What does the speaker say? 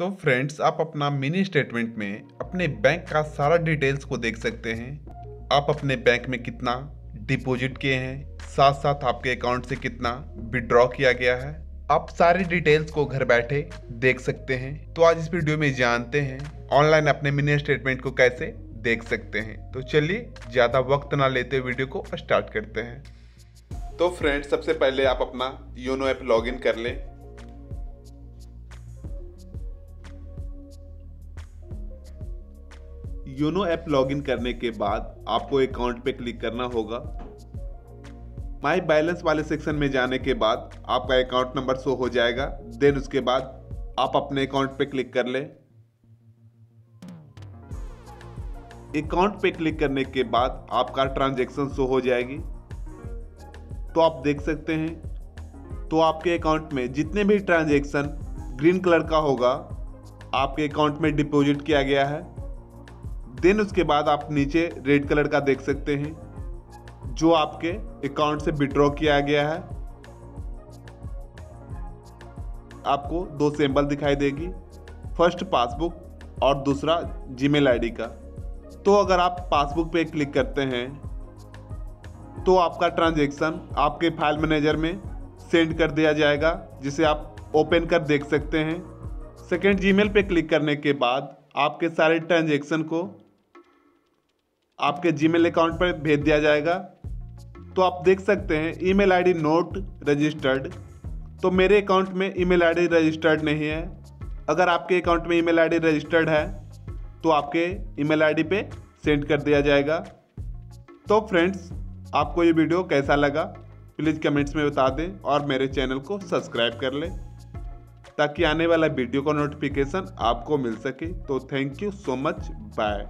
तो फ्रेंड्स आप अपना मिनी स्टेटमेंट में अपने बैंक का सारा डिटेल्स को देख सकते हैं। आप अपने बैंक में कितना डिपॉजिट किए हैं साथ साथ आपके अकाउंट से कितना विड्रॉ किया गया है। आप सारी डिटेल्स को घर बैठे देख सकते हैं। तो आज इस वीडियो में जानते हैं ऑनलाइन अपने मिनी स्टेटमेंट को कैसे देख सकते हैं। तो चलिए ज़्यादा वक्त ना लेते वीडियो को स्टार्ट करते हैं। तो फ्रेंड्स सबसे पहले आप अपना योनो ऐप लॉगिन कर लें। योनो ऐप लॉगिन करने के बाद आपको अकाउंट पे क्लिक करना होगा। माई बैलेंस वाले सेक्शन में जाने के बाद आपका अकाउंट नंबर शो हो जाएगा। देन उसके बाद आप अपने अकाउंट पे क्लिक कर लें। अकाउंट पे क्लिक करने के बाद आपका ट्रांजैक्शन शो हो जाएगी। तो आप देख सकते हैं। तो आपके अकाउंट में जितने भी ट्रांजैक्शन ग्रीन कलर का होगा, आपके अकाउंट में डिपॉजिट किया गया है। देन उसके बाद आप नीचे रेड कलर का देख सकते हैं, जो आपके अकाउंट से विड्रॉ किया गया है। आपको दो सिंबल दिखाई देगी फ़र्स्ट पासबुक और दूसरा जीमेल आईडी का। तो अगर आप पासबुक पे क्लिक करते हैं तो आपका ट्रांजैक्शन आपके फ़ाइल मैनेजर में सेंड कर दिया जाएगा, जिसे आप ओपन कर देख सकते हैं। सेकेंड जीमेल पे क्लिक करने के बाद आपके सारे ट्रांजैक्शन को आपके जीमेल अकाउंट पर भेज दिया जाएगा। तो आप देख सकते हैं ईमेल आईडी नोट रजिस्टर्ड तो मेरे अकाउंट में ईमेल आईडी रजिस्टर्ड नहीं है। अगर आपके अकाउंट में ईमेल आईडी रजिस्टर्ड है तो आपके ईमेल आईडी पे सेंड कर दिया जाएगा। तो फ्रेंड्स आपको ये वीडियो कैसा लगा? प्लीज़ कमेंट्स में बता दें और मेरे चैनल को सब्सक्राइब कर लें, ताकि आने वाला वीडियो का नोटिफिकेशन आपको मिल सके। तो thank you so much bye